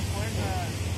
that's when the uh,